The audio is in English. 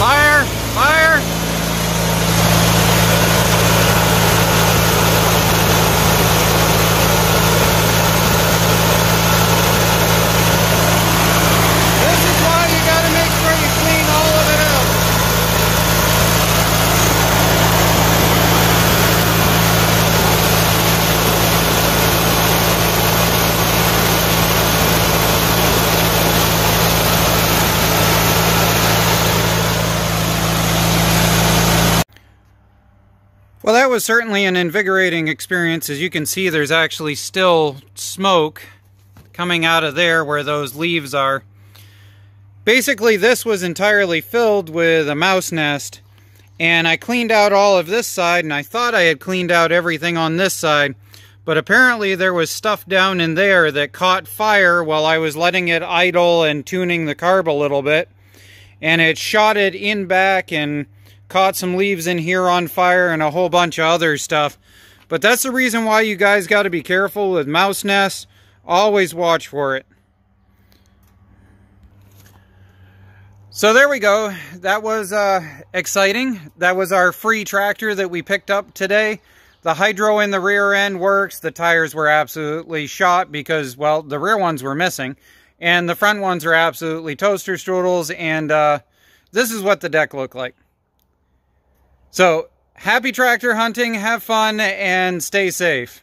Fire! Fire! This is why you gotta make sure you clean all of it out. Well, that was certainly an invigorating experience. As you can see, there's actually still smoke coming out of there where those leaves are. Basically, this was entirely filled with a mouse nest, and I cleaned out all of this side, and I thought I had cleaned out everything on this side, but apparently there was stuff down in there that caught fire while I was letting it idle and tuning the carb a little bit, and it shot it in back and caught some leaves in here on fire and a whole bunch of other stuff. But that's the reason why you guys got to be careful with mouse nests. Always watch for it. So there we go. That was uh, exciting. That was our free tractor that we picked up today. The hydro in the rear end works. The tires were absolutely shot because, well, the rear ones were missing. And the front ones are absolutely toaster strudels. And uh, this is what the deck looked like. So, happy tractor hunting, have fun, and stay safe.